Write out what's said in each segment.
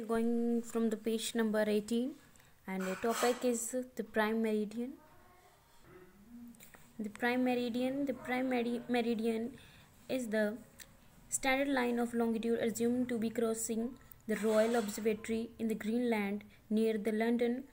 are going from the page number 18 and the topic is the prime meridian. The prime meridian, the prime meridian is the standard line of longitude assumed to be crossing the Royal Observatory in the Greenland near the London.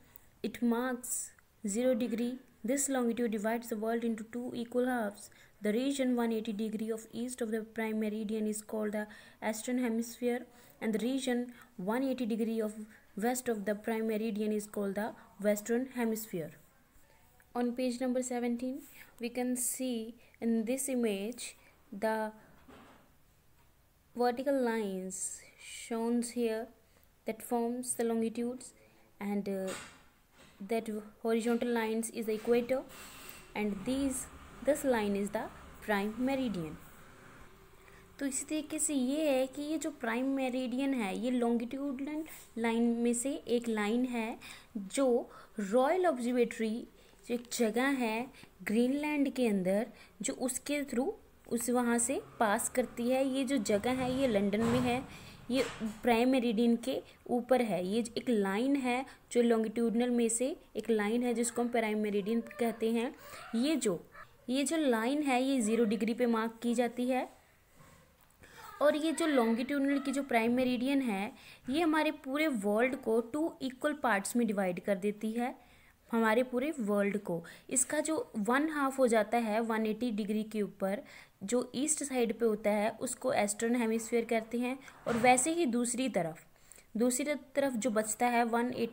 It marks 0 degree. This longitude divides the world into two equal halves. The region 180 degree of east of the prime meridian is called the eastern hemisphere and the region 180 degree of west of the prime meridian is called the western hemisphere. On page number 17 we can see in this image the vertical lines shown here that forms the longitudes and uh, that horizontal lines is the equator and these this line is the prime meridian तो इसी तरीके से ये है कि ये जो prime meridian है, ये लॉन्गिट्यूडनल लाइन में से एक लाइन है जो रॉयल ऑब्जर्वेटरी जो एक जगह है ग्रीनलैंड के अंदर जो उसके थ्रू उस वहाँ से पास करती है। ये जो जगह है, ये लंदन में है, ये प्राइम मेरिडियन के ऊपर है। ये एक लाइन है जो लॉन्गिट्यूडनल में से एक लाइन है जिसको हम प्राइम मेरिडियन कहते हैं। ये जो ये जो लाइन है, ये ज़ीरो डिग्री पे मार्क की जाती है। और ये जो लॉन्गिट्यूडनल की जो प्राइम मेरिडियन है, ये हमारे पूरे वर्ल्ड को टू इक्वल पार्ट्स में डिवाइड कर देती है, हमारे पूरे वर्ल्ड को। इसका जो वन हाफ़ हो जाता है वन एटी डिग्री के ऊपर, जो ईस्ट साइड पे होता है, उसको एस्टर्न हेमिसफेयर कहते हैं और वैसे ही दूसरी तरफ़ दूसरी तरफ़ जो बचता है one eight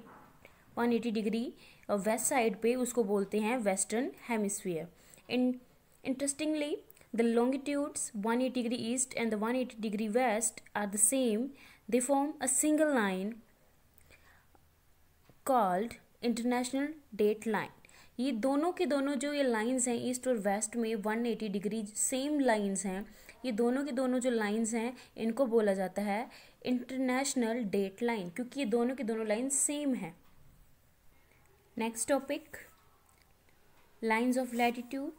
one eighty degree west side पे उसको बोलते हैं western hemisphere in interestingly The longitudes 180 degree east and the 180 degree west are the same. They form a single line called international date line ये दोनों के दोनों जो ये लाइंस हैं ईस्ट और वेस्ट में 180 डिग्री सेम लाइंस हैं. ये दोनों के दोनों जो लाइंस हैं, इनको बोला जाता है इंटरनेशनल डेट लाइन क्योंकि ये दोनों के दोनों लाइन सेम हैं. Next topic lines of latitude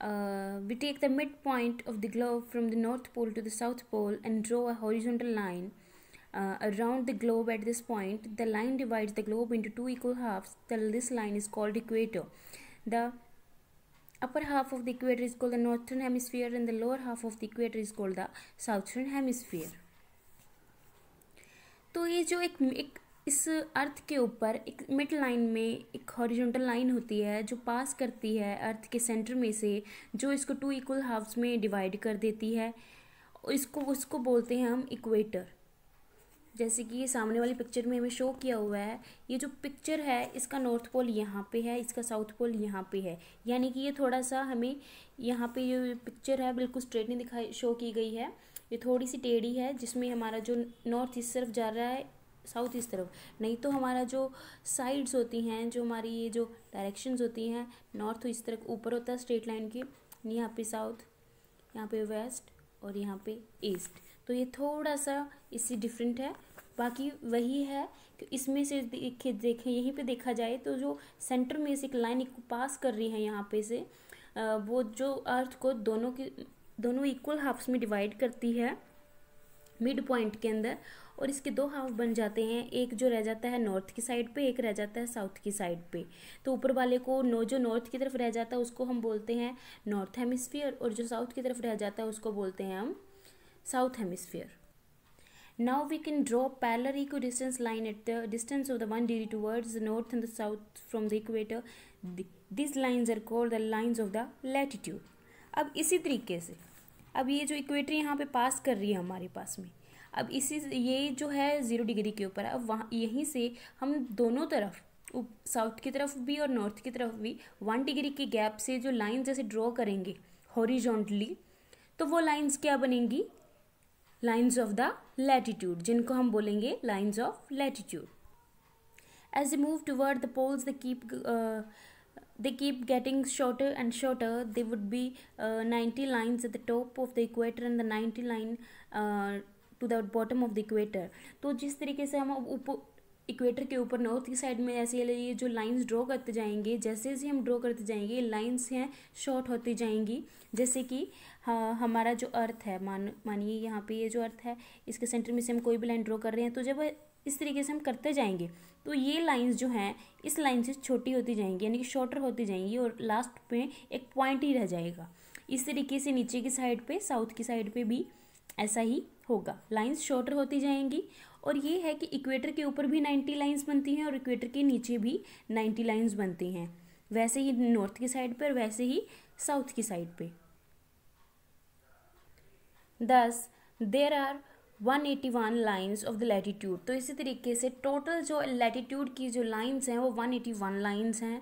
Uh, we take the midpoint of the globe from the north pole to the south pole and draw a horizontal line uh, around the globe at this point. The line divides the globe into two equal halves. this line is called equator. The upper half of the equator is called the northern hemisphere and the lower half of the equator is called the southern hemisphere. तो ये जो एक एक इस अर्थ के ऊपर एक mid line में एक हॉरिजॉन्टल लाइन होती है जो पास करती है अर्थ के सेंटर में से, जो इसको टू इक्वल हाफ्स में डिवाइड कर देती है। इसको, उसको बोलते हैं हम इक्वेटर जैसे कि ये सामने वाली पिक्चर में हमें शो किया हुआ है, ये जो पिक्चर है, इसका नॉर्थ पोल यहाँ पे है, इसका साउथ पोल यहाँ पे है। यानी कि ये थोड़ा सा हमें यहाँ पे ये पिक्चर है, बिल्कुल स्ट्रेट नहीं दिखाई शो की गई है। ये थोड़ी सी टेढ़ी है, जिसमें हमारा जो नॉर्थ ईस्ट तरफ़ जा रहा है साउथ ईस्ट तरफ़। नहीं तो हमारा जो साइड्स होती हैं, जो हमारी ये जो डायरेक्शंस होती हैं नॉर्थ ईस्ट तरफ़, ऊपर होता है स्ट्रेट लाइन की यहाँ पे साउथ यहाँ पे वेस्ट और यहाँ पे ईस्ट तो ये थोड़ा सा इससे डिफरेंट है। बाकी वही है कि इसमें से देखे देखें, यहीं पे देखा जाए तो जो सेंटर में से एक लाइन पास कर रही है यहाँ पे से वो जो अर्थ को दोनों की, दोनों इक्वल हाफ्स में डिवाइड करती है मिड पॉइंट के अंदर और इसके दो हाफ़ बन जाते हैं एक जो रह जाता है नॉर्थ की साइड पे, एक रह जाता है साउथ की साइड पे तो ऊपर वाले को नो जो नॉर्थ की तरफ़ रह जाता है, उसको हम बोलते हैं नॉर्थ हेमिसफियर और जो साउथ की तरफ़ रह जाता है, उसको बोलते हैं हम south hemisphere Now we can draw parallel equidistance line at the distance of the 1 degree towards the north and the south from the equator. These lines are called the lines of the latitude. अब इसी तरीके से, अब ये जो equator यहाँ पे पास कर रही है हमारे पास में अब इसी ये जो है ज़ीरो डिग्री के ऊपर है। अब वहाँ यहीं से हम दोनों तरफ़ साउथ की तरफ़ भी और नॉर्थ की तरफ़ भी वन डिग्री के गैप से जो लाइन जैसे ड्रॉ करेंगे हॉरिजॉन्टली तो वो लाइंस क्या बनेंगी? लाइंस ऑफ़ द लैटिट्यूड जिनको हम बोलेंगे lines of latitude as a move toward the poles the keep getting shorter and shorter. They would be uh, 90 lines at the top of the equator and the 90 line uh, to the bottom of the equator तो जिस तरीके से हम ऊपर equator के ऊपर north की side में ऐसे ये जो लाइंस ड्रॉ करते जाएँगे, जैसे जैसे हम ड्रॉ करते जाएँगे लाइंस हैं शॉर्ट होती जाएँगी। जैसे कि हाँ हमारा जो अर्थ है, मान, मानिए यहाँ पे ये जो अर्थ है, इसके सेंटर में से हम कोई भी लाइन ड्रॉ कर रहे हैं तो जब इस तरीके से हम करते जाएँगे तो ये लाइंस जो हैं, इस लाइन से छोटी होती जाएँगी, यानी कि शॉर्टर होती जाएँगी और लास्ट में एक पॉइंट ही रह जाएगा। इस तरीके से नीचे की साइड पे साउथ की साइड पे भी ऐसा ही होगा। लाइंस शॉर्टर होती जाएँगी और ये है कि इक्वेटर के ऊपर भी नाइन्टी लाइंस बनती हैं और इक्वेटर के नीचे भी नाइन्टी लाइंस बनती हैं। वैसे ही नॉर्थ की साइड पर वैसे ही साउथ की साइड पे। Thus there are 181 lines of the latitude तो इसी तरीके से टोटल जो लैटिट्यूड की जो लाइंस हैं, वो 181 लाइंस हैं।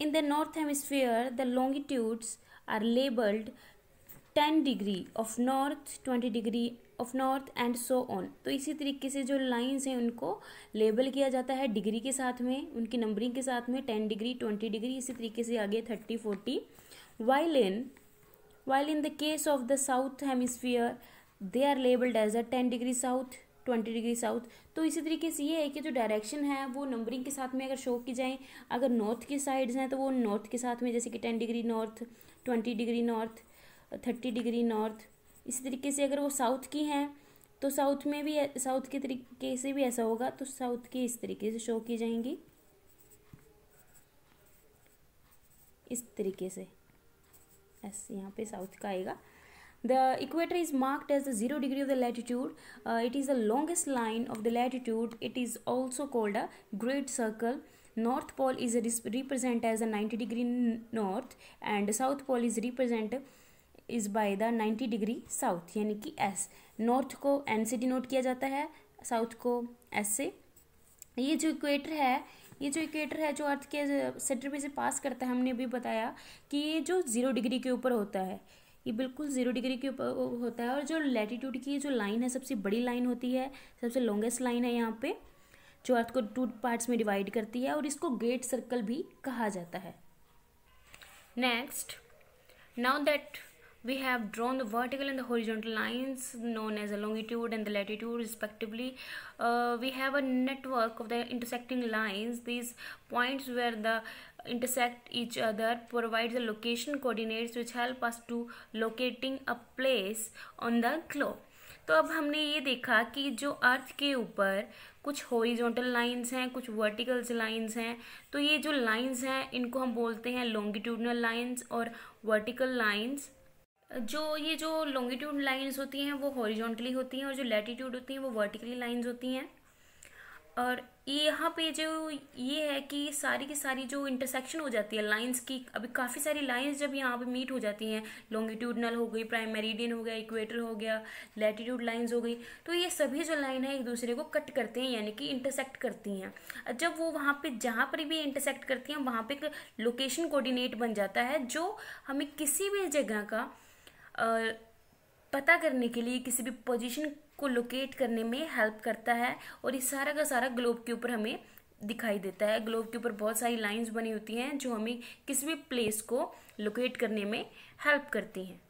In the north hemisphere the longitudes are labelled 10 degree of north 20 degree of north and so on तो इसी तरीके से जो लाइंस हैं उनको लेबल किया जाता है डिग्री के साथ में, उनकी नंबरिंग के साथ में टेन डिग्री ट्वेंटी डिग्री इसी तरीके से आगे thirty forty while in while in the case of the south hemisphere they are labelled as a ten degree south twenty degree south तो इसी तरीके से ये है कि जो डायरेक्शन है, वो नंबरिंग के साथ में अगर शो की जाए, अगर नॉर्थ की साइड्स हैं तो वो नॉर्थ के साथ में, जैसे कि ten degree north twenty degree north thirty degree north इसी तरीके से अगर वो साउथ की हैं तो साउथ में भी, साउथ के तरीके से भी ऐसा होगा तो साउथ की इस तरीके से शो की जाएँगी। इस तरीके से। ऐसे यहाँ पे साउथ का आएगा। The equator is marked as the zero degree of the latitude it is the longest line of the latitude it is also called a great circle north pole is represent as a ninety degree north and south pole is represent is by the ninety degree south यानी कि S north को N से denote किया जाता है south को S से। ये जो इक्वेटर है, ये जो इक्वेटर है जो अर्थ के सेंटर में से पास करता है, हमने भी बताया कि ये जो ज़ीरो डिग्री के ऊपर होता है, ये बिल्कुल ज़ीरो डिग्री के ऊपर होता है। और जो लैटिट्यूड की जो लाइन है, सबसे बड़ी लाइन होती है, सबसे लॉन्गेस्ट लाइन है यहाँ पे, जो अर्थ को टू पार्ट्स में डिवाइड करती है, और इसको ग्रेट सर्कल भी कहा जाता है। Next now that we have drawn the vertical and the horizontal lines known as the longitude and the latitude respectively uh, we have a network of the intersecting lines these points where the intersect each other provides the location coordinates which help us to locating a place on the globe तो अब हमने ये देखा कि जो अर्थ के ऊपर कुछ हॉरिजॉन्टल लाइंस हैं कुछ वर्टिकल्स लाइंस हैं तो ये जो लाइंस हैं इनको हम बोलते हैं लॉन्गिट्यूडनल लाइंस और वर्टिकल लाइंस जो ये जो लॉन्गिट्यूड लाइंस होती हैं, वो हॉरिजॉन्टली होती हैं और जो लैटिट्यूड होती हैं, वो वर्टिकली लाइंस होती हैं। और यहाँ पे जो ये है कि सारी की सारी जो इंटरसेक्शन हो जाती है लाइंस की, अभी काफ़ी सारी लाइंस जब यहाँ पे मीट हो जाती हैं लॉन्गिट्यूडनल हो गई प्राइम मेरिडियन हो गया इक्वेटर हो गया लैटिट्यूड लाइंस हो गई तो ये सभी जो लाइन है एक दूसरे को कट करते हैं, यानी कि इंटरसेक्ट करती हैं। जब वो वहाँ पे, जहाँ पर भी इंटरसेक्ट करती हैं, वहाँ पर एक लोकेशन कोऑर्डिनेट बन जाता है, जो हमें किसी भी जगह का पता करने के लिए किसी भी पोजीशन को लोकेट करने में हेल्प करता है और ये सारा का सारा ग्लोब के ऊपर हमें दिखाई देता है। ग्लोब के ऊपर बहुत सारी लाइंस बनी होती हैं जो हमें किसी भी प्लेस को लोकेट करने में हेल्प करती हैं।